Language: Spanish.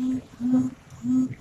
Mm-hmm.